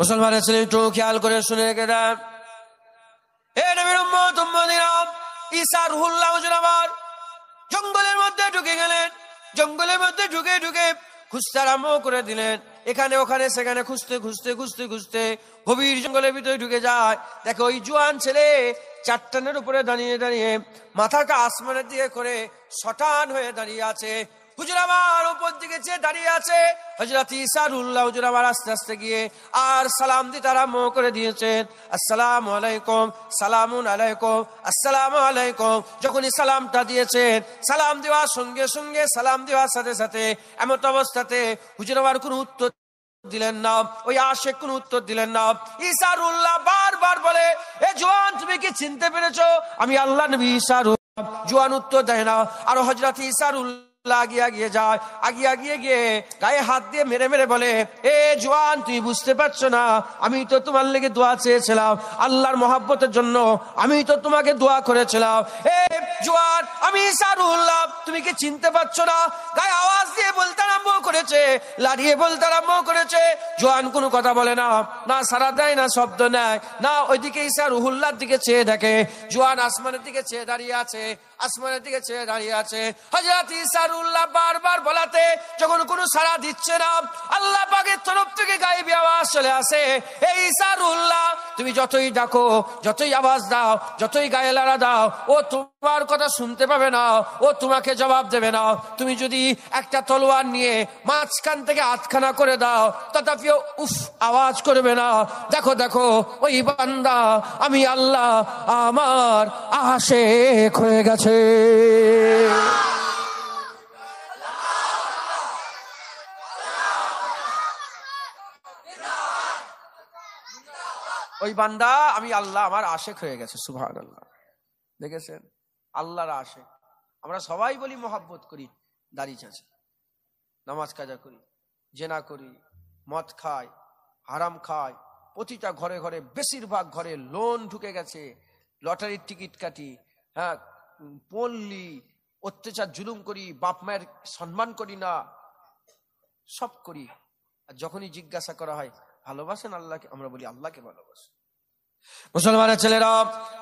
মুসলমানের ছেলে, একটু খেয়াল করে শুনে রেখে দেন। জঙ্গলের মধ্যে ঢুকে গেলেন। জঙ্গলের মধ্যে ঢুকে ঢুকে খুঁজতে আরম্ভ করে দিলেন। এখানে, ওখানে, সেখানে খুঁজতে খুঁজতে খুঁজতে খুঁজতে গভীর জঙ্গলের ভিতরে ঢুকে যায়। দেখো ওই জুয়ান ছেলে চারটানের উপরে দাঁড়িয়ে দাঁড়িয়ে মাথাটা আসমানের দিকে করে শটান হয়ে দাঁড়িয়ে আছে। সালাম যখনই সালামটা দিয়েছেন, সালাম দেওয়ার সঙ্গে সঙ্গে, সালাম দেওয়ার সাথে সাথে এমত অবস্থাতে হুজুর আমার কোনো উত্তর দিলেন না, ওই আশেক কোন উত্তর দিলেন না। ইসারুল্লাহ বারবার বলে, এ জোয়ান, তুমি কি চিনতে পেরেছ? আমি আল্লাহ নবী ইসারুল্লাহ জোয়ান উত্তর দেয় না। আর হজরত ইসারুল্লাহ আমি তো তোমার লেগে দোয়া চেয়েছিলাম। আল্লাহর মহাব্বতের জন্য আমি তো তোমাকে দোয়া করেছিলাম। এ জোয়ান, আমি সারুল্লাহ, তুমি কি চিনতে পারছ না? গায়ে আওয়াজ দিয়ে বলতে আরম্ভ করেছে, লাড়িয়ে বলতে আরম্ভ করেছে। জোয়ান কোনো কথা বলে না। না সারা দেয়, না শব্দ নেয়। না ওইদিকে ঈসা রুহুল্লার দিকে চেয়ে দেখে। জোয়ান আসমানের দিকে চেয়ে দাঁড়িয়ে আছে। আসমানের দিকে চেয়ে দাঁড়িয়ে আছে। হজরত ইসারুল্লাহ বারবার বলাতে যখন কোনো সারা দিচ্ছে না, আল্লাহ পাকের তরফ থেকে গায়েবী আওয়াজ চলে আসে। এই ইসারুল্লাহ তুমি যতই ডাকো, যতই আওয়াজ দাও, যতই গায়ে লাড়া দাও, ও তোমার কথা শুনতে পাবে না, ও তোমাকে জবাব দেবে না। তুমি যদি একটা তলোয়ার নিয়ে মাঝখান থেকে আটখানা করে দাও, তথাপিও উফ, আওয়াজ করবে না। দেখো দেখো, ওই বান্দা, আমি আল্লাহ, আমার আশেক হয়ে গেছে। ওই বান্দা, আমি আল্লাহ, আমার আশেক হয়ে গেছে সুভান আল্লাহ দেখেছেন? আল্লাহর আসে। আমরা সবাই বলি মহাব্বত করি, দাড়ি চাঁচি নামাজ কাজা করি, জেনা করি, মদ খাই, হারাম খাই, প্রতিটা ঘরে ঘরে বেশিরভাগ ঘরে লোন ঢুকে গেছে লটারির টিকিট কাটি হ্যাঁ পল্লি অত্যাচার, জুলুম করি, বাপ মায়ের সম্মান করি না, সব করি। আর যখনই জিজ্ঞাসা করা হয়, ভালোবাসেন আল্লাহকে? আমরা বলি, আল্লাহকে ভালোবাসি। মুসলমানের ছেলেরা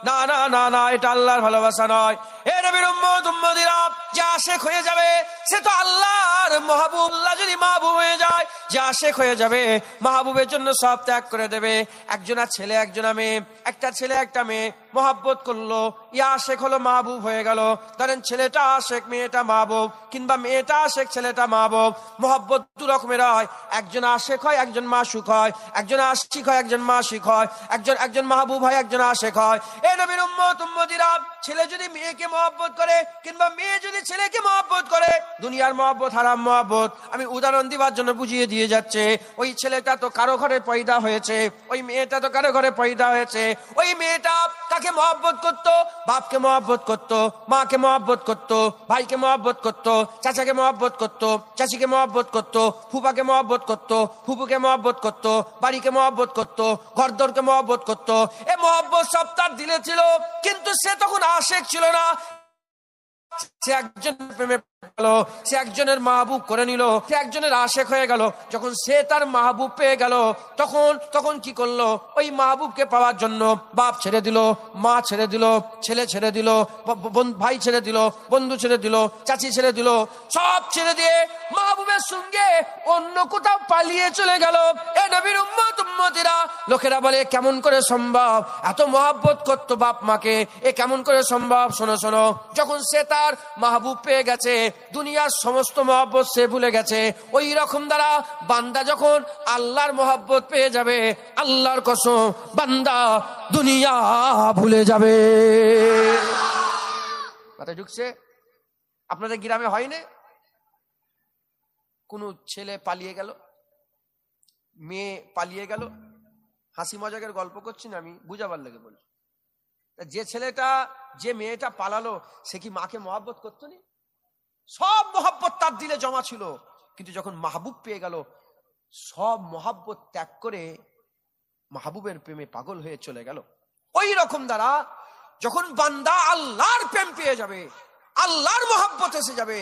না না না না এটা আল্লাহর ভালোবাসা নয়। এ নবীর উম্মত, উম্মতিরা যে হয়ে যাবে, সে তো আল্লাহর মাহবুবুল্লাহ যদি মাহবুব হয়ে যায়, যে আশেক হয়ে যাবে, মাহবুবের জন্য সব ত্যাগ করে দেবে। একজনা ছেলে, একজনা মেয়ে, একটা ছেলে, একটা মেয়ে মহাব্বত করল, ইয়া আশেক হলো মাহবুব হয়ে গেল। ধরেন ছেলেটা আশেক মেয়েটা মাহবুব, কিংবা মেয়েটা আশেক ছেলেটা মাহবুব। মহাব্বত দু রকমের হয়। একজন আশেক হয়, একজন মাসুক হয়। একজন আশিক হয়, একজন মাসিক হয়। একজন একজন মাহবুব হয়, একজন আশেক হয়। এ নবীর উম্মত উম্মতিরা ছেলে যদি মেয়েকে মহব্বত করে, কিংবা মেয়ে যদি ছেলেকে মহব্বত করে, দুনিয়ার মহব্বত হারাম মহব্বত, আমি উদাহরণ দিবার জন্য বুঝিয়ে দিয়ে যাচ্ছে, ওই ছেলেটা তো কারও ঘরে পয়দা হয়েছে, ওই মেয়েটা তো কারও ঘরে পয়দা হয়েছে, ওই মেয়েটা তাকে মহব্বত করতো? বাপকে মহব্বত করতো, মাকে মহব্বত করতো, ভাইকে মহব্বত করতো, চাচাকে মহব্বত করতো, চাচিকে মহব্বত করতো ফুপাকে মহব্বত করতো ফুপুকে মহব্বত করতো, বাড়িকে মহব্বত করতো, ঘরদরকে মহব্বত করতো। এ মহব্বত সব তার দিলে ছিল, কিন্তু সে তখন আশেক ছিল না। সে একজন প্রেমে গেল, সে একজনের মাহবুব করে নিল, সে একজনের হয়ে গেল। যখন সে তার মাহবুব পেয়ে গেল, তখন তখন কি করল? ওই মাহবুবকে পাওয়ার জন্য বাপ ছেড়ে দিল, মা ছেড়ে দিল, ছেলে ছেড়ে দিল ভাই ছেড়ে দিল, বন্ধু ছেড়ে দিল, চাচি ছেড়ে দিল, সব ছেড়ে দিয়ে মাহবুবের সঙ্গে অন্য কোথাও পালিয়ে চলে গেল। এ নবীর উম্মত, উম্মতিরা, লোকেরা বলে, কেমন করে সম্ভব? এত মহাব্বত করতো বাপ মাকে। এ কেমন করে সম্ভব? শোনো শোনো। যখন সে তার মাহবুব পেয়ে গেছে দুনিয়ার সমস্ত মহাব্বত সে ভুলে গেছে। ওই রকম দ্বারা বান্দা যখন আল্লাহর মহাব্বত পেয়ে যাবে, আল্লাহর কসম, বান্দা দুনিয়া ভুলে যাবে। কথা ঢুকছে? আপনাদের গ্রামে হয়নি? কোন ছেলে পালিয়ে গেল? মেয়ে পালিয়ে গেল? হাসি মজাকের গল্প করছি না আমি, বুঝাবার লেগে বলছি যে ছেলেটা, যে মেয়েটা পালালো, সে কি মাকে মহাব্বত করতো নি? সব মহাব্বত তার দিলে জমা ছিল। কিন্তু যখন মাহবুব পেয়ে গেল, সব মহাব্বত ত্যাগ করে মাহবুবের প্রেমে পাগল হয়ে চলে গেল। ওই রকম দ্বারা যখন বান্দা আল্লাহর প্রেম পেয়ে যাবে, আল্লাহর মহাব্বত এসে যাবে,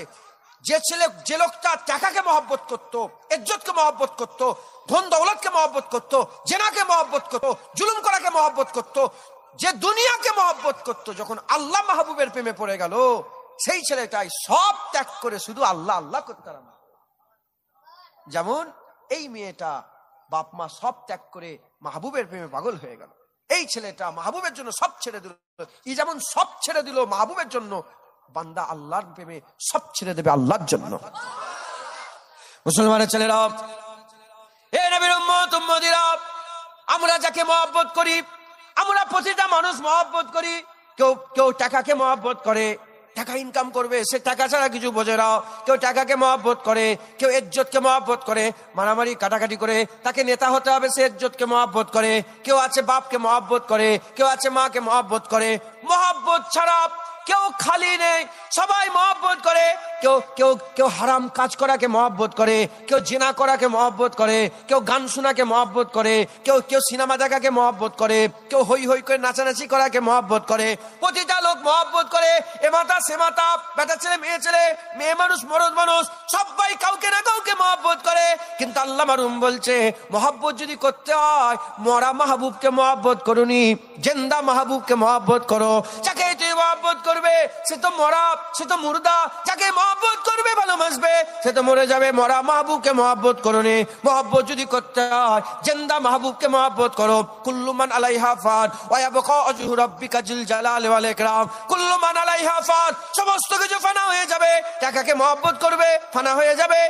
যে ছেলে, যে লোকটা টাকাকে মহব্বত করত, ইজ্জতকে মহব্বত করত, ধন দৌলতকে মহব্বত করত, জেনাকে মহব্বত করত, জুলুম করাকে মহব্বত করত, যে দুনিয়াকে মহব্বত করত, যখন আল্লাহ মাহবুবের প্রেমে পড়ে গেল সেই ছেলেটাই সব ত্যাগ করে শুধু আল্লাহ আল্লাহ করতে আরম্ভ যেমন এই মেয়েটা বাপ মা সব ত্যাগ করে মাহবুবের প্রেমে পাগল হয়ে গেল। এই ছেলেটা মাহবুবের জন্য সব ছেড়ে দিল। ই যেমন সব ছেড়ে দিল মাহবুবের জন্য, বান্দা আল্লাহর প্রেমে সব ছেড়ে দেবে আল্লাহর জন্য। মুসলমানের ছেলেরা আমরা যাকে মহব্বত করি, আমরা প্রতিটা মানুষ মহব্বত করি, কেউ কেউ টাকাকে মহব্বত করে টাকা ইনকাম করবে, সে টাকা ছাড়া কিছু বোঝে না। কেউ টাকাকে মহাব্বত করে, কেউ ইজ্জতকে মহাব্বত করে। মারামারি, কাটাকাটি করে তাকে নেতা হতে হবে, সে ইজ্জতকে মহাব্বত করে। কেউ আছে বাপকে মহাব্বত করে, কেউ আছে মাকে মহাব্বত করে। মহাব্বত ছাড়া কেউ খালি নেই, সবাই মহব্বত করে। কেউ কেউ কেউ হারাম কাজ করাকে মহব্বত করে, কেউ জেনা করাকে মহব্বত করে, কেউ গান শোনাকে মহব্বত করে, কেউ কেউ সিনেমা দেখাকে মহব্বত করে, কেউ হই হই করে নাচানাচি করাকে মহব্বত করে। প্রতিটা লোক মহব্বত করে, এ মাতা, সে মাতা, বেটা ছেলে, মেয়ে ছেলে, মেয়ে মানুষ, মরদ মানুষ, সবাই কাউকে না কাউকে মহব্বত করে। কিন্তু আল্লাহ মারুম বলছে, মহব্বত যদি করতে হয়, মরা মাহবুবকে মহব্বত করুনি, জেন্দা মাহবুবকে মহব্বত করো, যাকে তুই মহব্বত করবে, সে তো মরা, সে তো মুর্দা, যাকে মহব্বত করবে ভালোবাসবে, সে তো মরে যাবে মরা মাহবুবকে মহব্বত করো নে মহব্বত যদি করতে হয়, জেন্দা মাহবুবকে মহব্বত করো। কুল্লুমান আলাইহা ফান জিল জালাল ওয়াল ইকরাম। আলাইহা ফান সমস্ত কিছু ফানা হয়ে যাবে। করবে, ফানা হয়ে যাবে।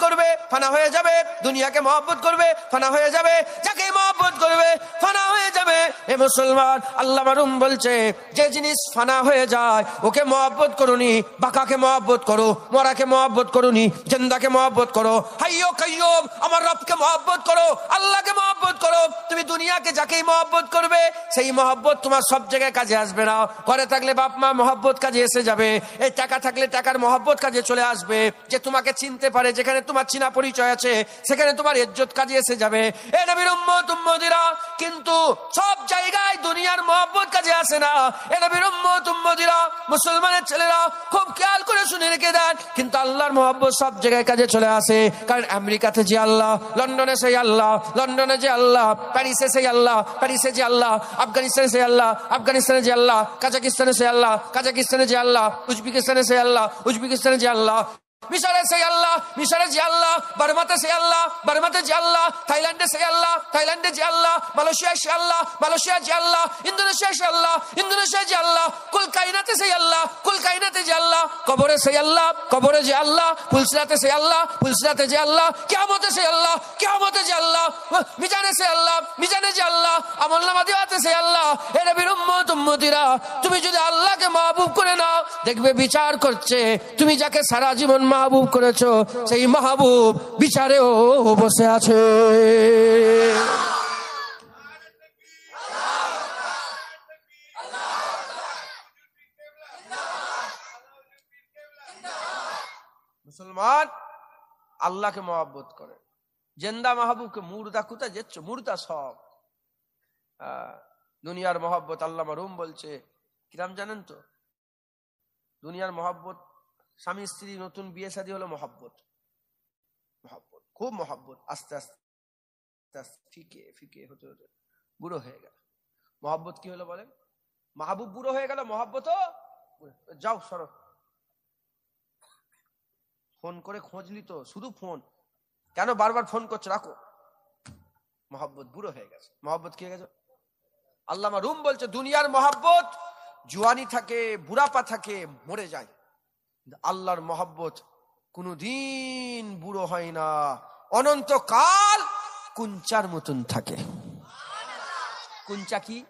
করবে, ফানা হয়ে যাবে। দুনিয়াকে মহব্বত করবে, ফানা হয়ে যাবে। যাকে মহব্বত করবে, ফানা হয়ে যাবে। এ মুসলমান, আল্লাহ মারুম বলছে, যে জিনিস ফানা হয়ে যায়। ওকে মহব্বত করুনি, বাকাকে মহব্বত করো, মরাকে মহব্বত করুনি, জেন্দাকে মহব্বত করো। হাইয়ো কাইয়ুম আমার রবকে মহব্বত করো, আল্লাহকে মহব্বত করো। তুমি দুনিয়াকে যাকেই মহব্বত করবে, সেই মহব্বত তোমার সব জায়গায় কাজে আসবে না। ঘরে থাকলে বাপ মা মহব্বত কাজে এসে যাবে। এই টাকা থাকলে টাকার মহব্বত কাজে চলে আসবে, যে তোমাকে চিনতে পারে, যেখানে তোমার চিনা পরিচয় আছে, সেখানে তোমার ইজ্জত কাজে এসে যাবে। এ নবীর উম্মত, উম্মতিরা, কিন্তু সব জায়গায় দুনিয়ার মহব্বত কাজে আসে না। এ নবীর উম্মত উম্মতিরা মুসলমানের ছেলেরা খুব খেয়াল করে শুনে রেখে দেন। কিন্তু আল্লাহর মহব্বত সব জায়গায় কাজে চলে আসে। কারণ আমেরিকাতে যে আল্লাহ, লন্ডনে সেই আল্লাহ, লন্ডনে যে আল্লাহ, প্যারিসে সেই আল্লাহ, প্যারিসে যে আল্লাহ, আফগানিস্তানে সেই আল্লাহ, আফগানিস্তানে যে আল্লাহ, কাজাকিস্তানে সেই আল্লাহ, কাজাকিস্তানে যে আল্লাহ, উজবেকিস্তানে সেই আল্লাহ, উজবেকিস্তানে যে আল্লাহ। মিশরে সেই আল্লাহ মিশরে যে আল্লাহ বার্মাতে সে আল্লাহ বার্মাতে যে আল্লাহ থাইল্যান্ডে সে আল্লাহ থাইল্যান্ডে যে আল্লাহ মালয়েশিয়া সে আল্লাহ মালয়েশিয়া যে আল্লাহ ইন্দোনেশিয়া সে আল্লাহ ইন্দোনেশিয়া যে আল্লাহ কুল কাইনাতে সেই আল্লাহ কুল কাইনাতে যে আল্লাহ কবরে সেই আল্লাহ কবরে যে আল্লাহ ফুলসিরাতে সে আল্লাহ ফুলসিরাতে যে আল্লাহ কেমতে সে আল্লাহ কেমতে যে আল্লাহ মিজানে সে আল্লাহ মিজানে যে আল্লাহ আমল নামা দেওয়াতে সে আল্লাহ এ নবীর উম্মত উম্মতিরা তুমি যদি আল্লাহকে মাহবুব করে নাও দেখবে বিচার করছে তুমি যাকে সারা জীবন মাহবুব করেছ, সেই মাহবুব বিচারেও বসে আছে। মুসলমান, আল্লাহকে মহাব্বত করে। জেন্দা মাহবুবকে মুর্দা কোথায় যেচ্ছ মুর্দা সব। দুনিয়ার মহব্বত আল্লাহ রুম বলছে, কিরাম জানেন তো? দুনিয়ার মহব্বত স্বামী, স্ত্রী, নতুন বিয়ে, শাদী হলো মহব্বত। মহব্বত, খুব মহব্বত। আস্তে আস্তে আস্তে ফিকে ফিকে, হতে হতে, বুড়ো হয়ে গেল। মহব্বত কি হলো বলেন? মাহবুব বুড়ো হয়ে গেল মহব্বতও যাও, সরো। ফোন করে খোঁজ নিত, শুধু ফোন। কেন বারবার ফোন করছ? রাখো। মহব্বত বুড়ো হয়ে গেছে। মহব্বত কি হয়ে গেছে? আল্লামা রুম বলছে, দুনিয়ার মহব্বত, জুয়ানি থাকে, বুড়াপা থাকে, মরে যায়। আল্লাহর মহব্বত কোনদিন বুড়ো হয় না। অনন্তকাল কুঞ্চার মতন থাকে। কুঞ্চা কি?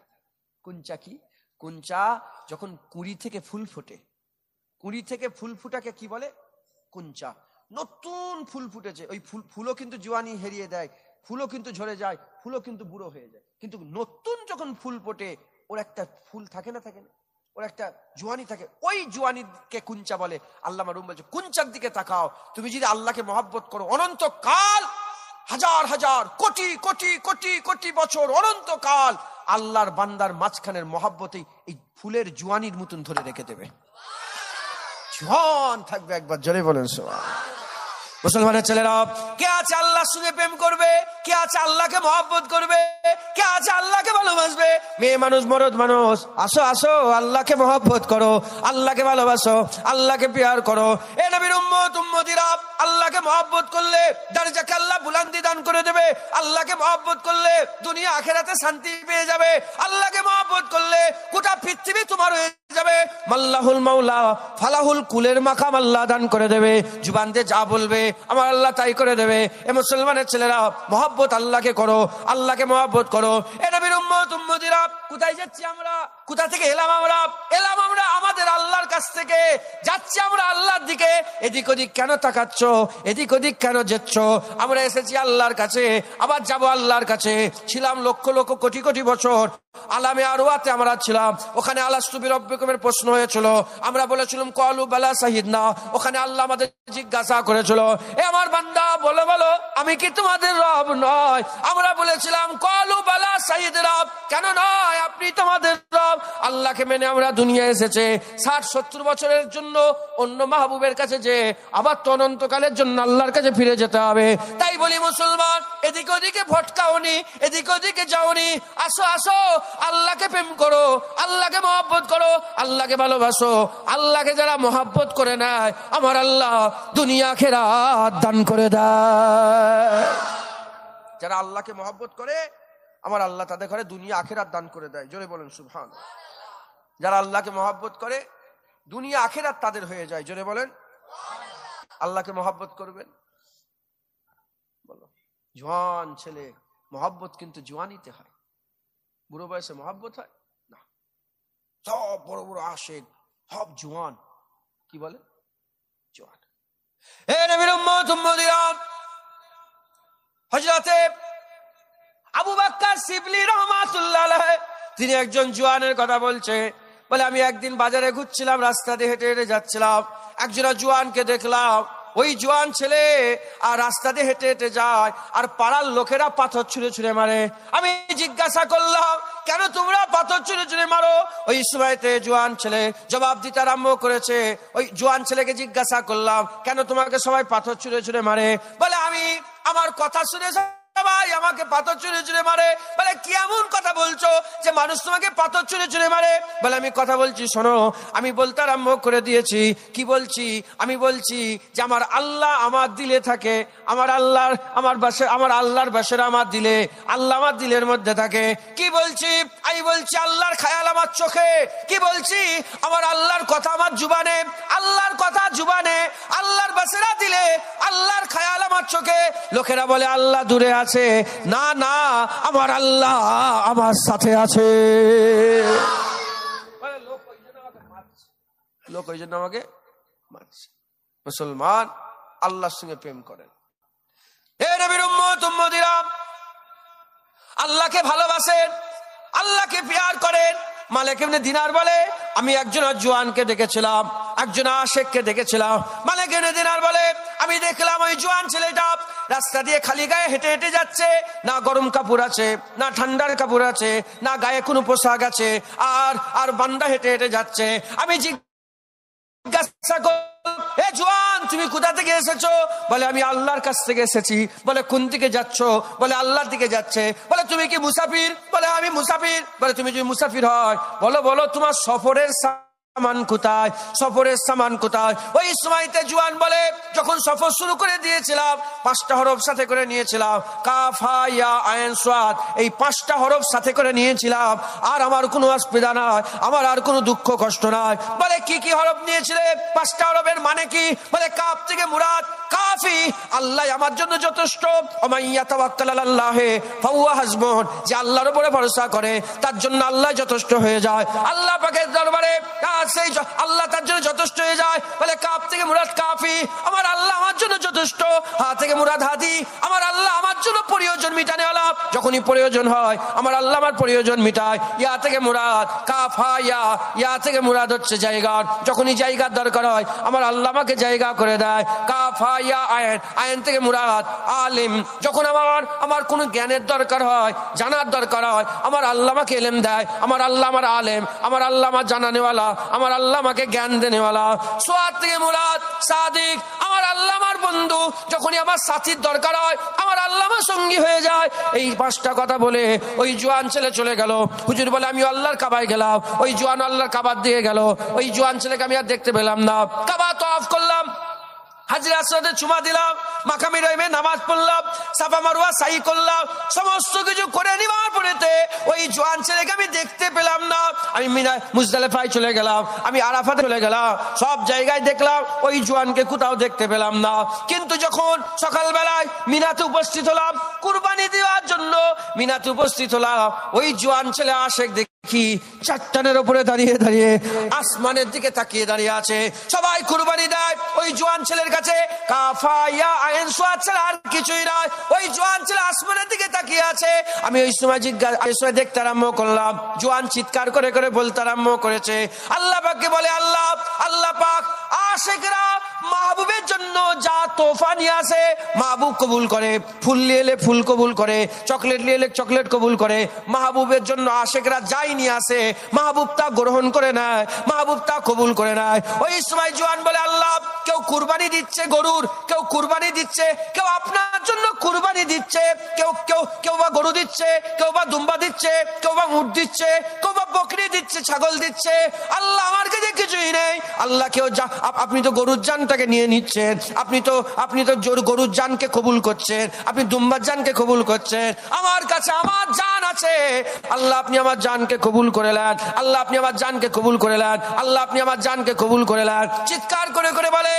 কুঞ্চা কি? কুঞ্চা যখন কুড়ি থেকে ফুল ফোটে। কুড়ি থেকে ফুল ফুটাকে কি বলে? কুঞ্চা। নতুন ফুল ফুটেছে। ওই ফুল ফুলও কিন্তু জোয়ানি হেরিয়ে দেয়। ফুলও কিন্তু ঝরে যায়। ফুলও কিন্তু বুড়ো হয়ে যায়। কিন্তু নতুন যখন ফুল ফোটে, ওর একটা ফুল থাকে না থাকে না? ওর একটা জোয়ানি থাকে। ওই জোয়ানিকে কুঞ্চা বলে। আল্লাহ রুম বলছে, কুঞ্চার দিকে তাকাও। তুমি যদি আল্লাহকে মহাব্বত করো অনন্ত কাল হাজার হাজার, কোটি কোটি কোটি কোটি বছর, অনন্তকাল আল্লাহর বান্দার মাঝখানের মহাব্বতেই এই ফুলের জোয়ানির মতন ধরে রেখে দেবে। জোয়ান থাকবে একবার, জোরে বলেন সোয়া মুসলমানের ছেলেরা, কে আছে আল্লাহর সঙ্গে প্রেম করবে? কে আছে আল্লাহকে মহব্বত করবে? কে আছে আল্লাহকে ভালোবাসবে? মেয়ে মানুষ, মরদ মানুষ, আসো আসো, আল্লাহকে মহব্বত করো, আল্লাহকে ভালোবাসো, আল্লাহকে পেয়ার করো। এ নবীর উম্মত, উম্মতিরা, আল্লাহকে মহব্বত করলে দরজাকে আল্লাহ বুলান্দি দান করে দেবে। আল্লাহকে মহব্বত করলে দুনিয়া, আখেরাতে শান্তি পেয়ে যাবে। আল্লাহকে মহব্বত করলে গোটা পৃথিবী তোমার হয়ে যাবে। মাল্লাহুল মাওলা, ফালাহুল কুলের দান করে দেবে। যা বলবে, আমার আল্লাহ তাই করে দেবে। এ মুসলমানের ছেলেরা, মহব্বত আল্লাহকে করো, আল্লাহকে মহব্বত করো। উম্মতিরা, কোথায় যাচ্ছি আমরা? কোথা থেকে এলাম আমরা? এলাম আমরা আমাদের আল্লাহর কাছ থেকে। যাচ্ছি আমরা আল্লাহর দিকে। এদিক ওদিক কেন তাকাচ্ছ? এদিক ওদিক কেন যেচ্ছ? আমরা এসেছি আল্লাহর কাছে, আবার যাব আল্লাহর কাছে। ছিলাম লক্ষ লক্ষ কোটি কোটি বছর। আলামে আরোয়াতে আমরা ছিলাম। ওখানে আলাস্তুবি রব্বিকমের প্রশ্ন হয়েছিল। আমরা বলেছিলাম, কলু, বেলা সাহিদ না ওখানে আল্লাহ আমাদের জিজ্ঞাসা করেছিল, এ আমার বান্দা, বলো বলো, আমি কি তোমাদের রব নয়? আমরা বলেছিলাম, কলু, বেলা, সাহিদ রব, কেন নয়? আপনি তোমাদের রব। আল্লাহকে মেনে আমরা দুনিয়া এসেছে। ষাট, সত্তর বছরের জন্য অন্য মাহবুবের কাছে যে, আবার তো অনন্তকালের জন্য আল্লাহর কাছে ফিরে যেতে হবে। তাই বলি, মুসলমান, এদিকে ওদিকে ভটকাওনি, এদিকে ওদিকে যাওনি। আসো আসো আল্লাহকে প্রেম করো, আল্লাহকে মহব্বত করো, আল্লাহকে ভালোবাসো। আল্লাহকে যারা মহাব্বত করে নেয়, আমার আল্লাহ দুনিয়া খেরা দান করে দেয়। যারা আল্লাহকে মহব্বত করে, আমার আল্লাহ তাদের ঘরে দুনিয়া আখেরাত দান করে দেয়। জোরে বলেন, সুবহান। যারা আল্লাহকে মহাব্বত করে, দুনিয়া আখেরাত তাদের হয়ে যায়। জোরে বলেন। আল্লাহকে মহব্বত করবেন? বলো। জোয়ান ছেলে, মহাব্বত কিন্তু জোয়ানিতে হয়। বুড়ো বয়সে মহব্বত হয়? না। সব বড় বড় আশেক, সব জোয়ান। কি বলে? জোয়ান। আবু শিবলি তিনি একজন জোয়ানের কথা বলছে। বলে, আমি একদিন বাজারে ঘুরছিলাম, রাস্তা দিয়ে হেঁটে হেঁটে যাচ্ছিলাম। একজনা জোয়ানকে দেখলাম। ওই জোয়ান ছেলে আর রাস্তা দিয়ে হেঁটে হেঁটে যায়, আর পাড়ার লোকেরা পাথর ছুঁড়ে ছুঁড়ে মারে। আমি জিজ্ঞাসা করলাম, কেন তোমরা পাথর ছুঁড়ে ছুঁড়ে মারো? ওই সময়তে জোয়ান ছেলে জবাব দিতে আরম্ভ করেছে। ওই জোয়ান ছেলেকে জিজ্ঞাসা করলাম, কেন তোমাকে সবাই পাথর ছুঁড়ে ছুঁড়ে মারে? বলে, আমি আমার কথা শুনে আমার আল্লাহ আমার দিলে থাকে। আমার আল্লাহর, আমার বাসে, আমার আল্লাহর বাসের আমার দিলে। আল্লাহ আমার দিলের মধ্যে থাকে। কি বলছি? আমি বলছি, আল্লাহর খায়াল আমার চোখে। কি বলছি? আমার আল্লাহর কথা আমার জুবানে। আল্লাহর কথা জুবানে। আল্লাহর বাসেরা দিলে। আল্লাহর চোখে লোকেরা বলে, আল্লাহ দূরে আছে। না না, আমার আল্লাহ আমার সাথে আছে। লোক ওই জন্য আমাকে মুসলমান আল্লাহর সঙ্গে প্রেম করেন। আল্লাহকে ভালোবাসেন, আল্লাহকে প্যার করেন। মালিক ইবনে দিনার বলে, আমি একজন জোয়ানকে দেখেছিলাম, একজন আশেককে দেখেছিলাম। মালিক ইবনে দিনার বলে আমি দেখলাম ওই জোয়ান ছেলেটা রাস্তা দিয়ে খালি গায়ে হেঁটে হেঁটে যাচ্ছে। না গরম কাপড় আছে, না ঠান্ডার কাপড় আছে, না গায়ে কোনো পোশাক আছে, আর আর বান্দা হেঁটে হেঁটে যাচ্ছে। আমি জিজ্ঞাসা জোয়ান, তুমি কোথা থেকে এসেছ? বলে, আমি আল্লাহর কাছ থেকে এসেছি। বলে, কোন দিকে যাচ্ছ? বলে, আল্লাহর দিকে যাচ্ছে। বলে, তুমি কি মুসাফির? বলে, আমি মুসাফির। বলে, তুমি যদি মুসাফির হয়, বলো বলো, তোমার সফরের সামান কোথায়? সফরের সামান কোথায়? ওই সময়তে জুয়ান বলে, যখন সফর শুরু করে দিয়েছিলাম, পাঁচটা হরফ সাথে করে নিয়েছিলাম। কাফা, ইয়া আয়ন সোয়াদ, এই পাঁচটা হরফ সাথে করে নিয়েছিলাম। আর আমার কোনো অসুবিধা নাই, আমার আর কোনো দুঃখ, কষ্ট নাই। বলে, কি কি হরফ নিয়েছিলে? পাঁচটা হরফের মানে কি? বলে কাপ থেকে মুরাদ, কাফি। আল্লাহ আমার জন্য যথেষ্ট। যে আল্লাহর উপরে ভরসা করে, তার জন্য আল্লাহ যথেষ্ট হয়ে যায়। আল্লাহ পাকের দরবারে সেই আল্লাহ তার জন্য যথেষ্ট হয়ে যায়। বলে, কাপ থেকে মুরাদ কাফি, আমার আল্লাহ আমার জন্য যথেষ্ট। থেকে মুরাদ আমার আল্লাহ আমার জন্য প্রয়োজন মিটানে আলাপ যখনই প্রয়োজন হয়, আমার আল্লাহ আমার প্রয়োজন মিটায়। ইয়া থেকে মুরাদ, কাফা ইয়া ইয়া থেকে মুরাদ হচ্ছে জায়গা। যখনই জায়গার দরকার হয়, আমার আল্লাহ আমাকে জায়গা করে দেয়। ইয়া থেকে মুরাদ, আলিম। যখন আমার আমার কোনো জ্ঞানের দরকার হয়, জানার দরকার হয়, আমার আল্লাহ আমাকে এলেম দেয়। আমার আল্লাহ আমার আলেম, আমার আল্লাহ আমার জানানেওয়ালা। আমার আল্লাহ আমাকে জ্ঞান দেনেওয়ালা। সোয়াদ থেকে মুরাদ, সাদিক, আমার আল্লাহ আমার বন্ধু। যখনই আমার সাথীর দরকার হয়, আমার আল্লাহ আমার সঙ্গী হয়ে যায়। এই পাঁচটা কথা বলে ওই জোয়ান ছেলে চলে গেল। হুজুর বলে, আমি আল্লাহর কাবায় গেলাম। ওই জোয়ান আল্লাহর কাবার দিয়ে গেল। ওই জোয়ান ছেলেকে আমি আর দেখতে পেলাম না। কাবা তো অফ করলাম। হাজির আসরাতে চুমা দিলাম, মাকামি রহিমে নামাজ পড়লাম, সাফা মারুয়া সাই করলাম, সমস্ত কিছু করে নিবার পরেতে ওই জোয়ান ছেলেকে আমি দেখতে পেলাম না। আমি মিনা মুজদালেফায় চলে গেলাম, আমি আরাফাতে চলে গেলাম, সব জায়গায় দেখলাম ওই জোয়ানকে কোথাও দেখতে পেলাম না। কিন্তু যখন সকালবেলায় মিনাতে উপস্থিত হলাম, কুরবানি দেওয়ার জন্য মিনাতে উপস্থিত হলাম, ওই জোয়ান ছেলে আশেক দেখি চারটানের উপরে দাঁড়িয়ে দাঁড়িয়ে আসমানের দিকে তাকিয়ে দাঁড়িয়ে আছে। সবাই কুরবানি দেয়। ওই জোয়ান ছেলের কাছে আইন ছাড়া আর কিছুই নয় ওই জোয়ান ছেলে আসমানের দিকে তাকিয়ে আছে। আমি ওই সময় জিজ্ঞাসা দেখতে আরম্ভ করলাম। জোয়ান চিৎকার করে করে বলতে আরম্ভ করেছে। আল্লাহ পাককে বলে, আল্লাহ আল্লাহ পাক, আশেকরা মাহবুবের জন্য যা তোফা নিয়ে আসে, মাহবুব কবুল করে, ফুল নিয়ে এলে ফুল কবুল করে, চকলেট নিয়ে এলে চকলেট কবুল করে, মাহবুবের জন্য আশেকরা যাই নিয়ে আসে মাহবুব তা গ্রহণ করে নেয় মাহবুব তা কবুল করে নেয়। ওই সময় জোয়ান বলে, আল্লাহ, কেউ কুরবানি দিচ্ছে গরুর, কেউ কুরবানি দিচ্ছে, কেউ আপনার জন্য কুরবানি দিচ্ছে, কেউ কেউ কেউ বা গরু দিচ্ছে, কেউ বা দুম্বা দিচ্ছে, কেউ বা উট দিচ্ছে, কেউ বা বকরি দিচ্ছে, ছাগল দিচ্ছে, আল্লাহ আমার কাছে কিছুই নেই। আল্লাহ কেউ আপনি তো গরুর জানটাকে নিয়ে নিচ্ছেন, আপনি তো আপনি তো জোর গরুর জানকে কবুল করছেন, আপনি দুম্বার জানকে কবুল করছেন। আমার কাছে আমার জান আছে। আল্লাহ আপনি আমার জানকে কবুল করে নেন, আল্লাহ আপনি আমার জানকে কবুল করে নেন, আল্লাহ আপনি আমার জানকে কবুল করে নেন। চিৎকার করে করে বলে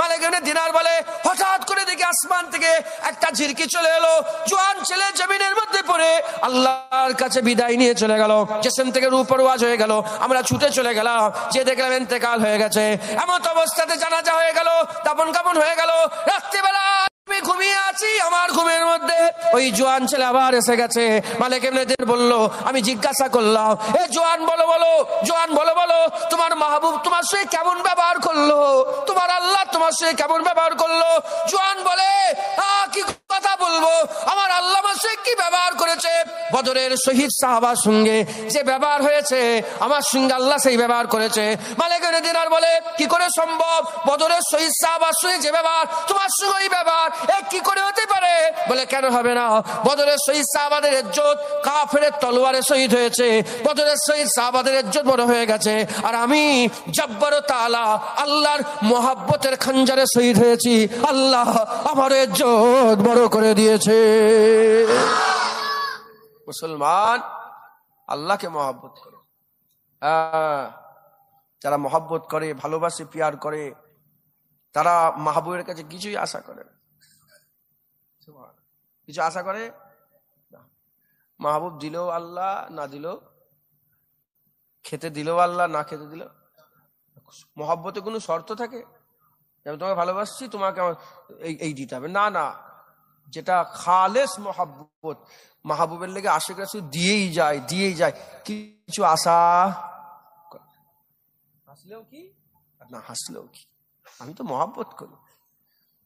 মালিক দিনার বলে, হঠাৎ করে দেখি আসমান থেকে একটা ঝিরকি চলে এলো। জোয়ান ছেলে জমিনের মধ্যে পড়ে আল্লাহর কাছে বিদায় নিয়ে চলে গেল। স্টেশন থেকে রূপরওয়াজ হয়ে গেল। আমরা ছুটে চলে গেলাম। যে দেখলাম এতেকাল হয়ে গেছে। এমন অবস্থাতে জানাজা হয়ে গেল দাপন কাপন হয়ে গেল। রাত্রিবেলা জোয়ান ছেলে আবার এসে গেছে। আমি জিজ্ঞাসা করলাম জোয়ান, বলো বলো, জোয়ান, বলো বলো, তোমার মাহবুব তোমার কেমন ব্যবহার করল? তোমার আল্লাহ তোমার সে কেমন ব্যবহার করল? জোয়ান বলে, আ, কি কথা বলব? আমার আল্লাহ আমার কি ব্যবহার করেছে? বদরের শহীদ সাহাবার সঙ্গে যে ব্যবহার হয়েছে, আমার সঙ্গে আল্লাহ সেই ব্যবহার করেছে। মালিক দিনার বলে, কি করে সম্ভব? বদরের শহীদ সাহাবার সঙ্গে যে ব্যবহার, তোমার সঙ্গে ওই ব্যবহার, এ কি করে হতে পারে? বলে, কেন হবে না? বদরের শহীদ সাহাবাদের ইজ্জত কাফের তলোয়ারে শহীদ হয়েছে। বদরের শহীদ সাহাবাদের ইজ্জত বড় হয়ে গেছে। আর আমি জব্বর তালা আল্লাহর মোহাব্বতের খঞ্জারে শহীদ হয়েছি। আল্লাহ আমার ইজ্জত বড় করে দিয়েছে। মুসলমান আল্লাহকে মহাব্বত করে। হ্যাঁ, যারা মহাব্বত করে ভালোবাসে পিয়ার করে তারা মাহবুবের কাছে কিছুই আশা করে কিছু আশা করে? মাহবুব দিলেও আল্লাহ না দিলেও খেতে দিলেও আল্লাহ না খেতে দিলেও। মহাব্বতে কোনো শর্ত থাকে? আমি তোমাকে ভালোবাসছি তোমাকে আমার এই দিতে হবে। না না। যেটা খালেস মহাব্বত। মাহবুবের লেগে আশেখ রাসুল দিয়েই যায় দিয়েই যায়। কিছু আশা? হাসলেও কি? না হাসলেও কি? আমি তো মহাব্বত করি।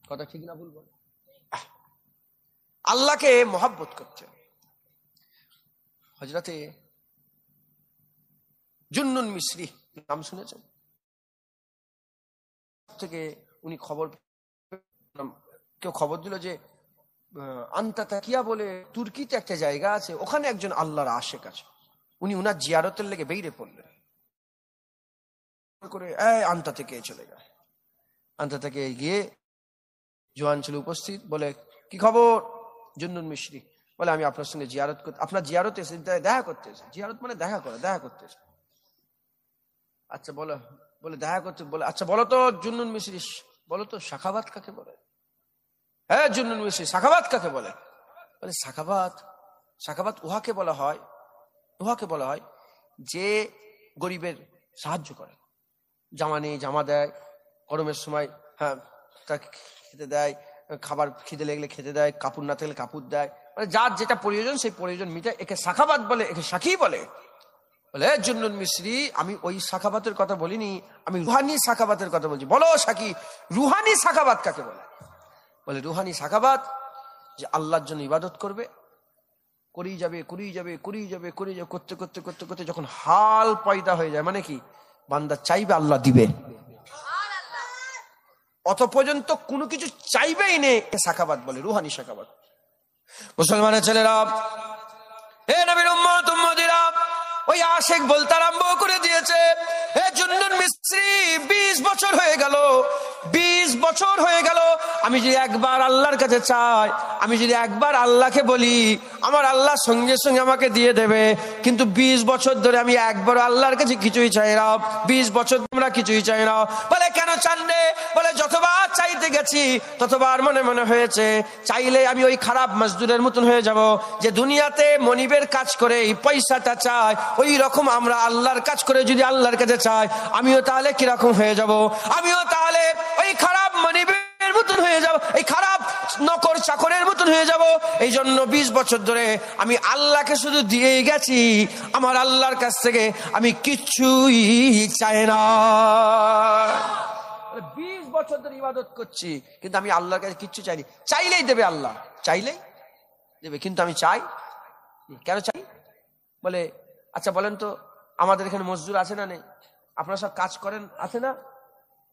কথা ঠিক না ভুল বল। আহ, আল্লাহকে মহাব্বত করতে। হজরতে জুন্নুন মিশ্রি নাম শুনেছেন? থেকে উনি খবর কেউ খবর দিল যে আহ, আন্তাতাকিয়া বলে তুর্কিতে একটা জায়গা আছে ওখানে একজন আল্লাহর আশেক আছে। উনি উনার জিয়ারতের লেগে বেরিয়ে পড়লেন। করে আন্তা থেকে চলে গেল আন্তা থেকে গিয়ে জোয়ান ছিল উপস্থিত বলে কি খবর? জুন্নুন মিশ্রি। বলে আমি আপনার সঙ্গে জিয়ারত করতে আপনার জিয়ারত এসে দেখা করতে এসে। জিয়ারত মানে দেখা করে দেখা করতে এসে। আচ্ছা বলো। বলে দেখা করতে বলে আচ্ছা বলো তো জুন্নুন মিশ্রি বলো তো শাখাবাত কাকে বলে? হ্যাঁ জুন্নুন মিশ্রি শাখাবাত কাকে বলে? বলে শাখাবাত শাখাবাত উহাকে বলা হয়, উহাকে বলা হয় যে গরিবের সাহায্য করে। জামা নেই, জামা দেয়, গরমের সময় হ্যাঁ তাকে খেতে দেয়, খাবার খিদে লেগলে খেতে দেয়, কাপড় না থাকলে কাপড় দেয়। মানে যার যেটা প্রয়োজন, সেই প্রয়োজন মিটে। একে শাখাবাদ বলে, একে শাখি বলে। বলে জুন্নুন মিশ্রি, আমি ওই শাখাবাতের কথা বলিনি, আমি রুহানি শাখাবাতের কথা বলছি। বলো শাকি রুহানি শাখাবাত কাকে বলে? বলে, রুহানি শাখাবাত যে আল্লাহর জন্য ইবাদত করবে। করেই যাবে করেই যাবে করেই যাবে করেই যাবে, করতে করতে করতে করতে যখন হাল পয়দা হয়ে যায় মানে কি? বান্দা চাইবে আল্লাহ দিবে। অত পর্যন্ত কোনো কিছু চাইবেই নে শাখাবাদ বলে, রুহানি শাখাবাদ মুসলমানের ছেলেরা, হে নবীর উম্মত উম্মদিরা ওই আশেক বলতে আরম্ভ করে দিয়েছে। হে জুন্নুন মিস্ত্রি, বিশ বছর হয়ে গেল। বিশ বছর হয়ে গেল, আমি যদি একবার আল্লাহর কাছে চাই, আমি যদি একবার আল্লাহকে বলি, আমার আল্লাহ সঙ্গে সঙ্গে আমাকে দিয়ে দেবে। কিন্তু বিশ বছর ধরে আমি একবার আল্লাহর কাছে কিছুই চাই না। বিশ বছর তোমরা কিছুই চাই না। বলে, কেন চাননে বলে, যতবার চাইতে গেছি, ততবার মনে মনে হয়েছে, চাইলে আমি ওই খারাপ মজদুরের মতন হয়ে যাব, যে দুনিয়াতে মনিবের কাজ করে এই পয়সাটা চাই ওই রকম আমরা আল্লাহর কাজ করে যদি আল্লাহর কাছে চাই, আমিও তাহলে কীরকম হয়ে যাব? আমিও তাহলে ওই খারাপ মনিবের মতন হয়ে যাব, এই খারাপ নকর চাকরের মতন হয়ে যাব। এই জন্য বিশ বছর ধরে আমি আল্লাহকে শুধু দিয়ে গেছি, আমার আল্লাহর কাছ থেকে আমি কিচ্ছুই চাই না। বিশ বছর ধরে ইবাদত করছি, কিন্তু আমি আল্লাহর কাছে কিচ্ছু চাইনি। চাইলেই দেবে আল্লাহ, চাইলেই দেবে, কিন্তু আমি চাই? কেন চাই? বলে আচ্ছা বলেন তো, আমাদের এখানে মজদুর আছে না নেই? আপনারা সব কাজ করেন, আছে না?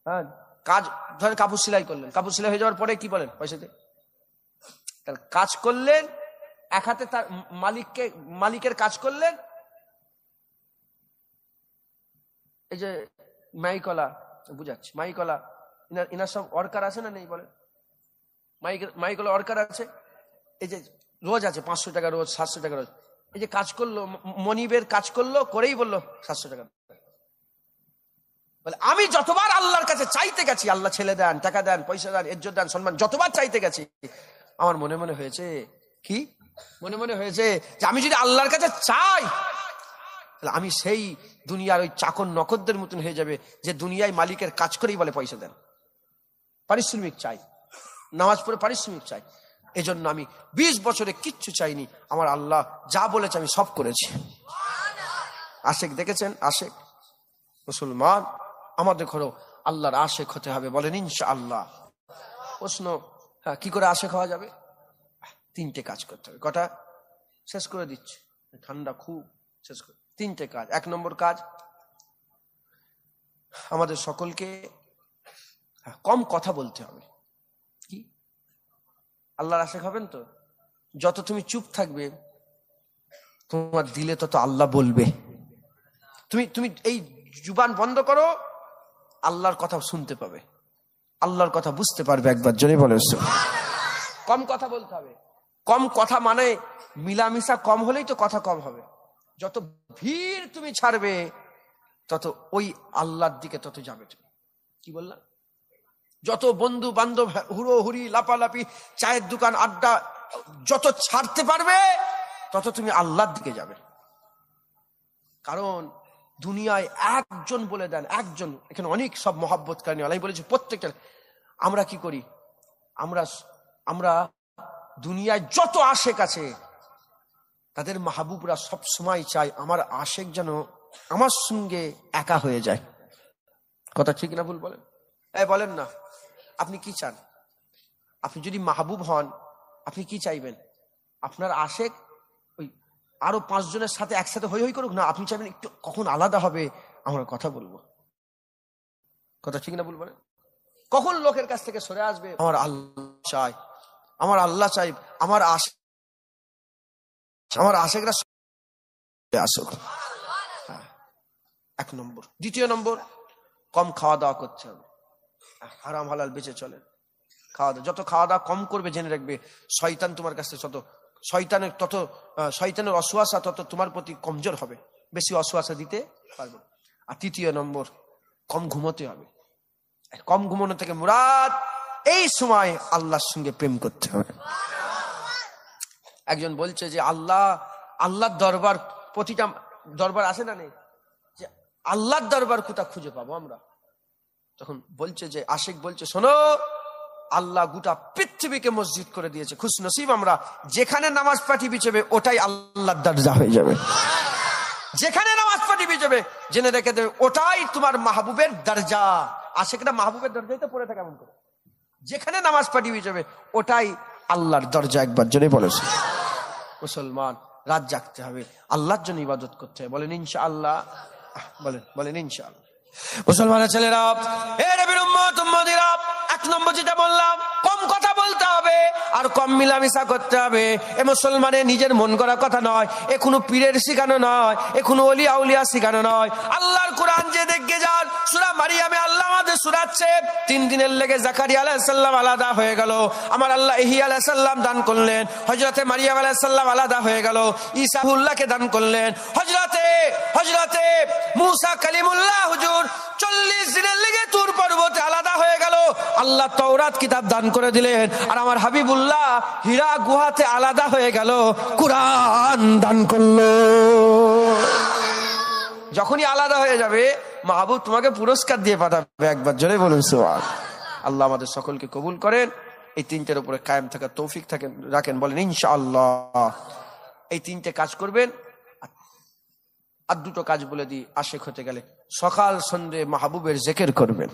হ্যাঁ। কাজ, ধরেন কাপড় সেলাই করলেন। কাপড় সেলাই হয়ে যাওয়ার পরে কি বলেন পয়সাতে? তাহলে কাজ করলেন, এক হাতে তার মালিককে, মালিকের কাজ করলেন। এই যে মাইকলা, বুঝাচ্ছি, মাইকলা, ইনার ইনার সব অর্কার আছে না নেই বলেন? মাইক, মাইকলা অর্কার আছে? এই যে রোজ আছে, পাঁচশো টাকা রোজ, সাতশো টাকা রোজ। এই যে কাজ করল মনিবের কাজ করল, করেই বলল সাতশো টাকা। বলে, আমি যতবার আল্লাহর কাছে চাইতে গেছি, আল্লাহ ছেলে দেন, টাকা দেন, পয়সা দেন, ইজ্জত দেন, সম্মান, যতবার চাইতে গেছি, আমার মনে মনে হয়েছে, কি? মনে মনে হয়েছে যে আমি যদি আল্লাহর কাছে চাই, তাহলে আমি সেই দুনিয়ার ওই চাকর নকদদের মতন হয়ে যাবে যে দুনিয়ায় মালিকের কাজ করেই বলে পয়সা দেন। পারিশ্রমিক চাই, নামাজ পড়ে পারিশ্রমিক চাই। এজন্য আমি বিশ বছরে কিচ্ছু চাইনি, আমার আল্লাহ যা বলেছে আমি সব করেছি। আশেক দেখেছেন? আশেক, মুসলমান। আমাদের ঘরেও আল্লাহর আশেক হতে হবে বলেন ইনশা আল্লাহ প্রশ্ন হ্যাঁ কি করে আশেক হওয়া যাবে? তিনটে কাজ করতে হবে। কটা? শেষ করে দিচ্ছি। ঠান্ডা খুব শেষ করে। তিনটে কাজ। এক নম্বর কাজ আমাদের সকলকে হ্যাঁ, কম কথা বলতে হবে। কি? আল্লাহর আশেক হবেন তো? যত তুমি চুপ থাকবে তোমার দিলে তত আল্লাহ বলবে। তুমি তুমি এই জুবান বন্ধ করো আল্লাহর কথা শুনতে পাবে। আল্লাহর কথা বুঝতে পারবে একবার জনে বলে কম কথা বলতে হবে। কম কথা মানে মিলামিশা কম হলেই তো কথা কম হবে। যত ভিড় তুমি ছাড়বে, তত ওই আল্লাহর দিকে তত যাবে তুমি। কি বললাম যত বন্ধু বান্ধব হুড়ো হুড়ি লাপালাপি, চায়ের দোকান, আড্ডা, যত ছাড়তে পারবে, তত তুমি আল্লাহর দিকে যাবে। কারণ দুনিয়ায় একজন বলে দেন, একজন, এখানে অনেক সব মহাব্বত কারণে আলাই বলেছে, প্রত্যেকটা, আমরা কি করি? আমরা আমরা দুনিয়ায় যত আশেক আছে, তাদের মাহবুবরা সব সময় চায় আমার আশেক যেন আমার সঙ্গে একা হয়ে যায়। কথা ঠিক না ভুল বলেন? এ, বলেন না। আপনি কি চান? আপনি যদি মাহবুব হন, আপনি কি চাইবেন? আপনার আশেক আরও পাঁচজনের সাথে একসাথে হই হই করুক? না আপনি চাইবেন একটু কখন আলাদা হবে আমরা কথা বলব। কথা ঠিক না ভুল বলেন? কখন লোকের কাছ থেকে সরে আসবে? আমার আল্লাহ চাই আমার আল্লাহ চাই আমার আশে আমার আশেকরা আসুক। হ্যাঁ, এক নম্বর। দ্বিতীয় নম্বর কম খাওয়া দাওয়া করতে হবে। হারাম হালাল বেঁচে চলে। খাওয়া দাওয়া যত খাওয়া দাওয়া কম করবে জেনে রাখবে শয়তান তোমার কাছে তত শয়তানের তত শয়তানের অশ্বাসা তত তোমার প্রতি কমজোর হবে। বেশি অশ্বাসা দিতে পারবে আর তৃতীয় নম্বর, কম ঘুমোতে হবে। কম ঘুমানো থেকে মুরাদ, এই সময় আল্লাহর সঙ্গে প্রেম করতে হবে। একজন বলছে যে, আল্লাহ, আল্লাহর দরবার প্রতিটা দরবার আছে না নেই? যে আল্লাহর দরবার কোথা খুঁজে পাবো আমরা? তখন বলছে যে, আশেক বলছে, শোনো আল্লাহ গোটা পৃথিবীকে মসজিদ করে দিয়েছে। খুশ নসিব আমরা, যেখানে নামাজ পাঠি বিচবে, ওটাই আল্লাহর দরজা হয়ে যাবে। যেখানে নামাজ পাঠি বিচবে, জেনে রেখে দেবে, ওটাই তোমার মাহবুবের দরজা। আশেকটা মাহবুবের দরজাই তো পড়ে থাকে এমন করে। যেখানে নামাজ পাঠি বিচবে, ওটাই আল্লাহর দরজা একবার জন্য বলেছে মুসলমান, রাত জাগতে হবে। আল্লাহর জন্য ইবাদত করতে হবে। বলেন ইনশা আল্লাহ বলেন বলেন ইনশা আল্লাহ মুসলমানের ছেলেরা নম্বর যেটা বললাম, কম কথা বলতে হবে, আর কম মিলামিশা করতে হবে। এ মুসলমানের নিজের মন করা কথা নয়, এ কোনো পীরের শিখানো নয়, এ কোনো অলিয়া উলিয়া শিখানো নয়। আল্লাহর কোরআন যে দেখে যান, সুরা মারিয়ামে আল্লাহ আমাদের সুরাচ্ছে। তিন দিনের লেগে জাকারিয়া আলাইসাল্লাম আলাদা হয়ে গেল। আমার আল্লাহ ইহি আলাইসাল্লাম দান করলেন হজরতে মারিয়াম আলাইসাল্লাম আলাদা হয়ে গেল। ইসাহুল্লাহকে দান করলেন। হজরতে হজরতে মুসা কালিমুল্লাহ হুজুর, চল্লিশ দিনের লেগে তুর পর্বতে আলাদা আল্লাহ তৌরাত কিতাব দান করে দিলেন। আর আমার হাবিবুল্লাহ হীরা গুহাতে আলাদা হয়ে গেল, কোরআন দান করল। যখনই আলাদা হয়ে যাবে, মাহবুব তোমাকে পুরস্কার দিয়ে পাঠাবে একবার, জোরে বলুন সোয়াল আল্লাহ আমাদের সকলকে কবুল করেন। এই তিনটের উপরে কায়েম থাকা তৌফিক থাকেন, রাখেন, বলেন, ইনশাআল্লাহ। এই তিনটে কাজ করবেন, আর দুটো কাজ বলে দিই, আশেক হতে গেলে সকাল সন্ধে মাহবুবের জেকের করবেন।